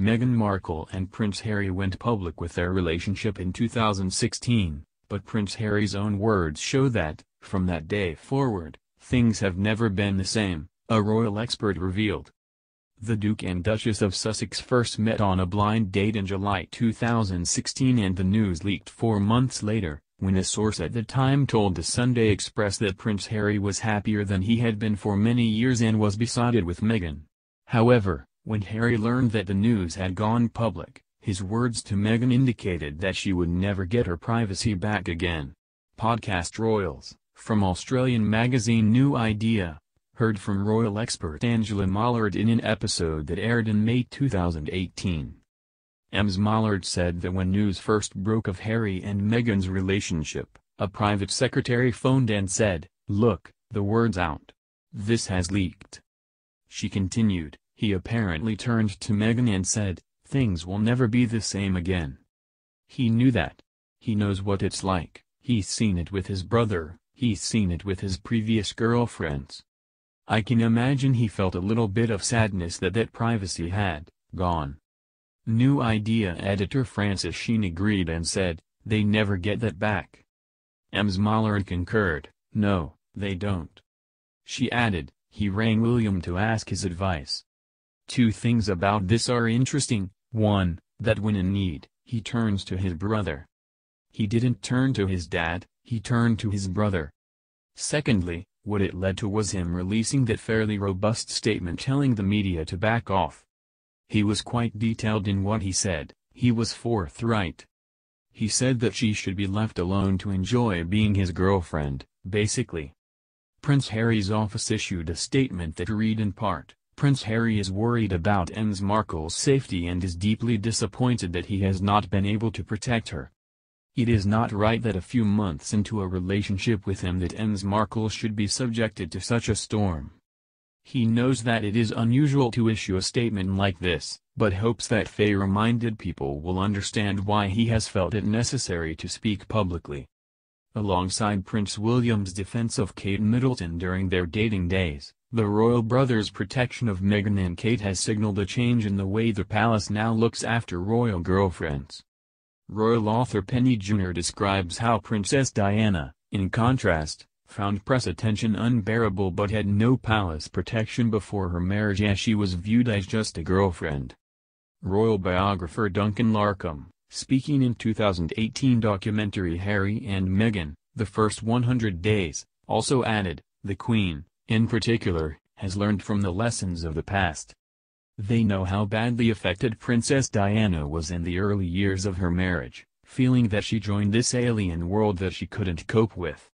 Meghan Markle and Prince Harry went public with their relationship in 2016, but Prince Harry's own words show that, from that day forward, things have never been the same, a royal expert revealed. The Duke and Duchess of Sussex first met on a blind date in July 2016 and the news leaked four months later, when a source at the time told the Sunday Express that Prince Harry was happier than he had been for many years and was besotted with Meghan. However, when Harry learned that the news had gone public, his words to Meghan indicated that she would never get her privacy back again. Podcast Royals, from Australian magazine New Idea, heard from royal expert Angela Mollard in an episode that aired in May 2018. Ms. Mollard said that when news first broke of Harry and Meghan's relationship, a private secretary phoned and said, look, the word's out. This has leaked. She continued, he apparently turned to Meghan and said, things will never be the same again. He knew that. He knows what it's like, he's seen it with his brother, he's seen it with his previous girlfriends. I can imagine he felt a little bit of sadness that that privacy had gone. New Idea editor Francis Sheen agreed and said, they never get that back. Ms. Mollard concurred, no, they don't. She added, he rang William to ask his advice. Two things about this are interesting, one, that when in need, he turns to his brother. He didn't turn to his dad, he turned to his brother. Secondly, what it led to was him releasing that fairly robust statement telling the media to back off. He was quite detailed in what he said, he was forthright. He said that she should be left alone to enjoy being his girlfriend, basically. Prince Harry's office issued a statement that read in part, Prince Harry is worried about Ms. Markle's safety and is deeply disappointed that he has not been able to protect her. It is not right that a few months into a relationship with him that Ms. Markle should be subjected to such a storm. He knows that it is unusual to issue a statement like this, but hopes that fair-minded people will understand why he has felt it necessary to speak publicly. Alongside Prince William's defense of Kate Middleton during their dating days, the royal brothers' protection of Meghan and Kate has signaled a change in the way the palace now looks after royal girlfriends. Royal author Penny Junor describes how Princess Diana, in contrast, found press attention unbearable but had no palace protection before her marriage as she was viewed as just a girlfriend. Royal biographer Duncan Larcombe, speaking in 2018 documentary Harry and Meghan, The First 100 Days, also added, the Queen, in particular, has learned from the lessons of the past. They know how badly affected Princess Diana was in the early years of her marriage, feeling that she joined this alien world that she couldn't cope with.